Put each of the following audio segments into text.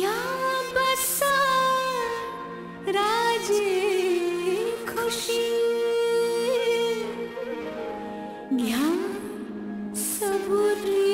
या बसा राजे खुशी। घ्या सबुरी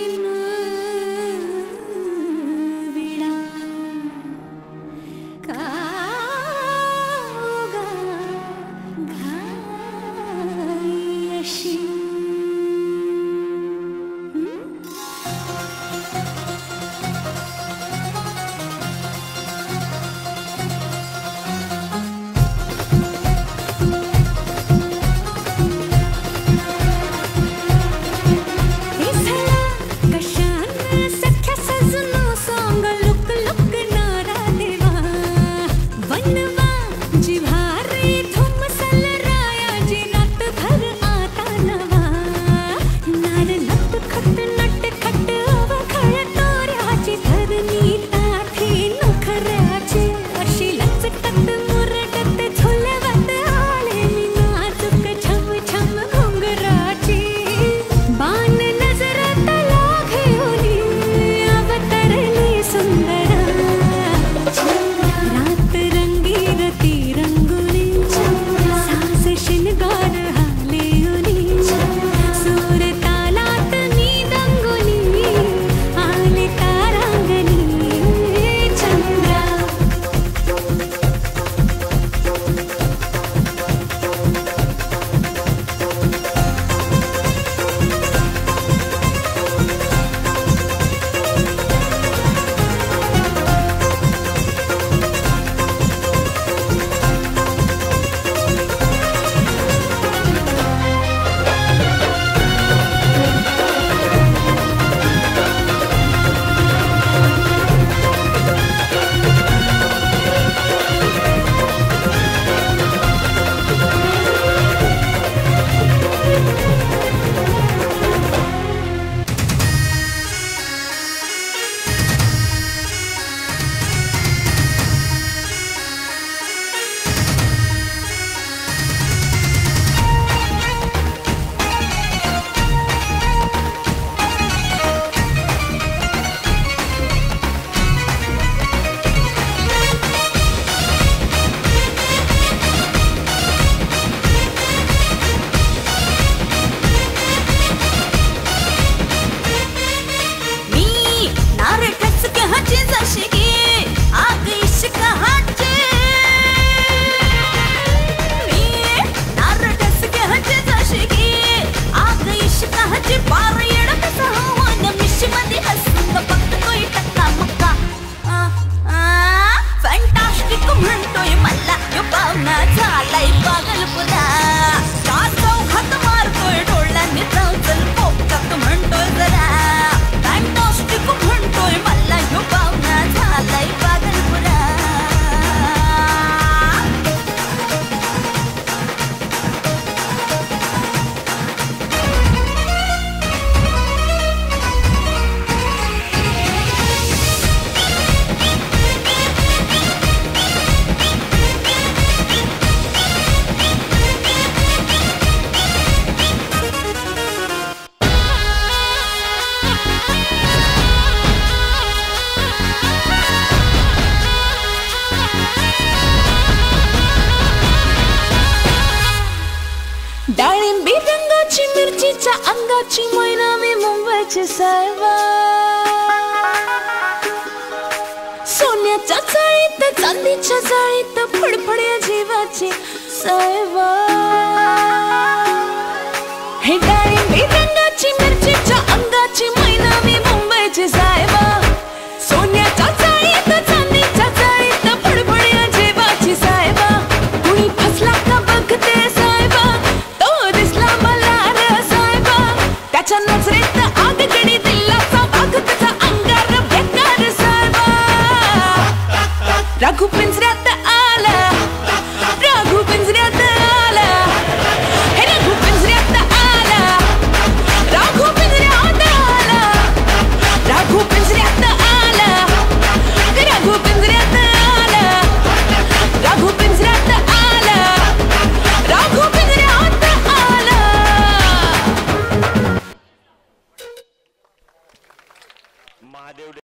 करायची सर्वा. सोन्याच्या चाळीत चांदीच्या चाळीत फडफड्या जीवाची सर्वा. हे